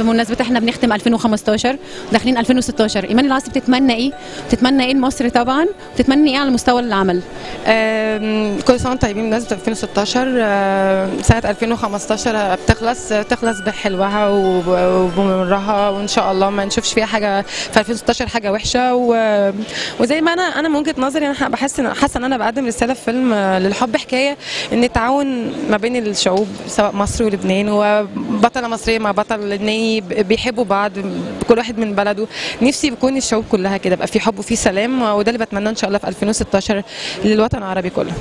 بمناسبة إحنا بنختم 2015 داخلين 2016 إيمان العاصي بتتمنى إيه؟ بتتمنى إيه لمصر طبعا؟ بتتمنى إيه على مستوى العمل؟ كل سنة طيبين. بمناسبه 2016 آم، سنة 2015 بتخلص تخلص بحلوها وب- وبمرها وإن شاء الله ما نشوفش فيها حاجة في 2016 حاجة وحشة. وزي ما أنا أنا من وجهة نظري أنا بحس إن- حاسة إن أنا بقدم رسالة في فيلم آه، للحب حكاية إن التعاون ما بين الشعوب سواء مصر ولبنان وبطلة مصرية مع بطل لبناني بيحبوا بعض كل واحد من بلده. نفسي بكون الشعوب كلها كده يبقى في حب وفي سلام وده اللي بتمناه إن شاء الله في 2016 للوطن العربي كله.